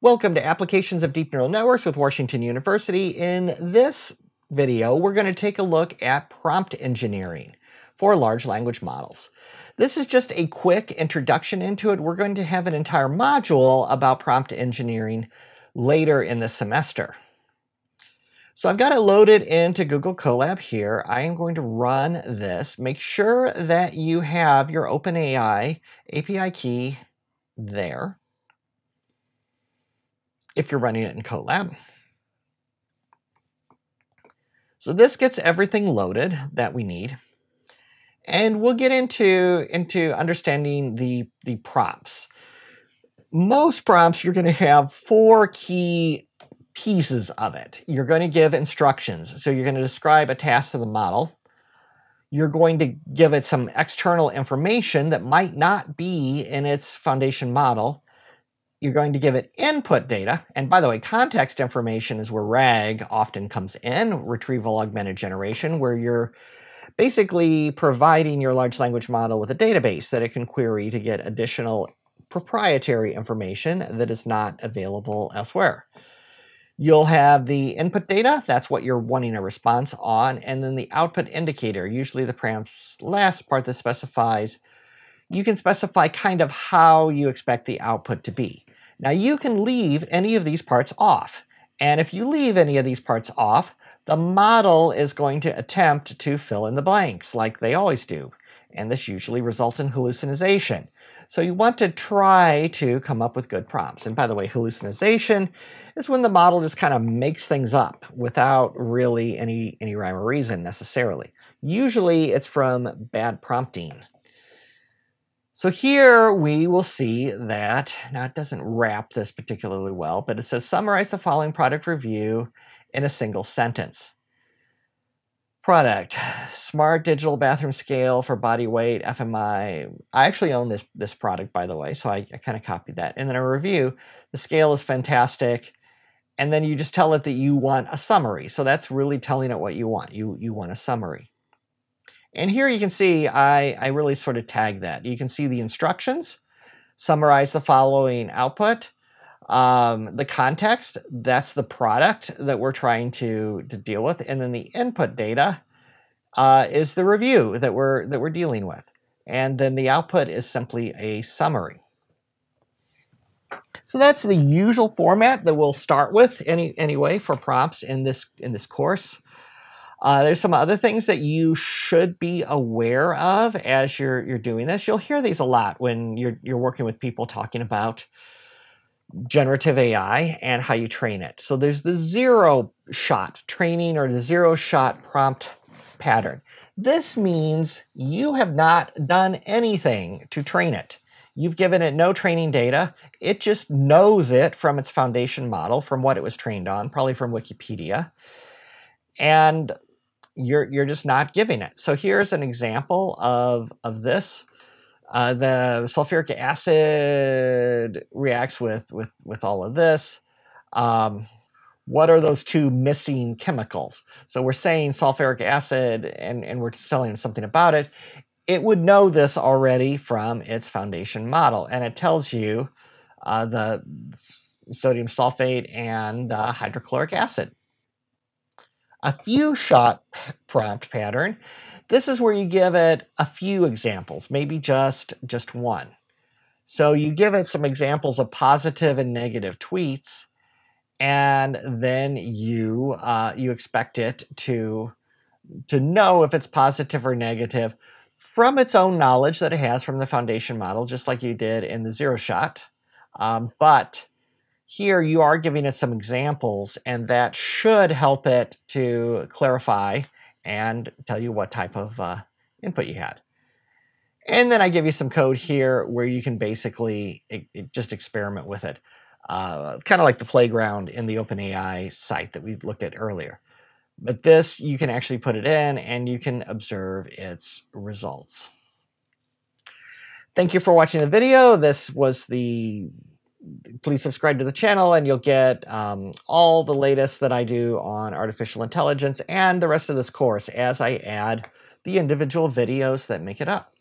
Welcome to Applications of Deep Neural Networks with Washington University. In this video, we're going to take a look at prompt engineering for large language models. This is just a quick introduction into it. We're going to have an entire module about prompt engineering later in the semester. So I've got it loaded into Google Colab here. I am going to run this. Make sure that you have your OpenAI API key there if you're running it in Colab. So this gets everything loaded that we need. And we'll get into, into understanding the, the prompts. Most prompts, you're going to have four key pieces of it. You're going to give instructions. So you're going to describe a task to the model. You're going to give it some external information that might not be in its foundation model you're going to give it input data. And by the way, context information is where RAG often comes in, retrieval augmented generation, where you're basically providing your large language model with a database that it can query to get additional proprietary information that is not available elsewhere. You'll have the input data, that's what you're wanting a response on, and then the output indicator, usually the last part that specifies, you can specify kind of how you expect the output to be. Now you can leave any of these parts off. And if you leave any of these parts off, the model is going to attempt to fill in the blanks like they always do. And this usually results in hallucination. So you want to try to come up with good prompts. And by the way, hallucination is when the model just kind of makes things up without really any, any rhyme or reason necessarily. Usually it's from bad prompting. So here we will see that, now it doesn't wrap this particularly well, but it says summarize the following product review in a single sentence. Product, smart digital bathroom scale for body weight, BMI. I actually own this, this product, by the way, so I, I kind of copied that. And then a review, the scale is fantastic. And then you just tell it that you want a summary. So that's really telling it what you want. You, you want a summary. And here you can see I, I really sort of tag that. You can see the instructions, summarize the following output. Um, the context, that's the product that we're trying to, to deal with. And then the input data uh, is the review that we're, that we're dealing with. And then the output is simply a summary. So that's the usual format that we'll start with any, anyway for prompts in this, in this course. Uh, there's some other things that you should be aware of as you're you're doing this. You'll hear these a lot when you're you're working with people talking about generative AI and how you train it. So there's the zero shot training or the zero shot prompt pattern. This means you have not done anything to train it. You've given it no training data. It just knows it from its foundation model, from what it was trained on, probably from Wikipedia. And you're you're just not giving it. So here's an example of of this. Uh, the sulfuric acid reacts with with with all of this. Um, what are those two missing chemicals? So we're saying sulfuric acid, and and we're telling something about it. It would know this already from its foundation model, and it tells you uh, the sodium sulfate and uh, hydrochloric acid a few shot prompt pattern. This is where you give it a few examples, maybe just, just one. So you give it some examples of positive and negative tweets, and then you, uh, you expect it to, to know if it's positive or negative from its own knowledge that it has from the foundation model, just like you did in the zero shot. Um, but here you are giving us some examples, and that should help it to clarify and tell you what type of uh, input you had. And then I give you some code here where you can basically it, it just experiment with it. Uh, kind of like the playground in the OpenAI site that we looked at earlier. But this, you can actually put it in and you can observe its results. Thank you for watching the video. This was the please subscribe to the channel and you'll get um, all the latest that I do on artificial intelligence and the rest of this course as I add the individual videos that make it up.